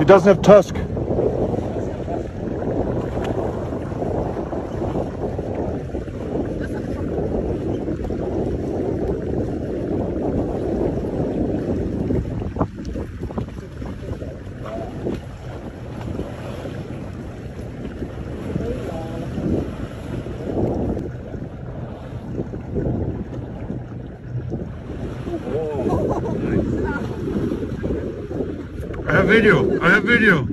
It doesn't have tusk. I have video. I have video.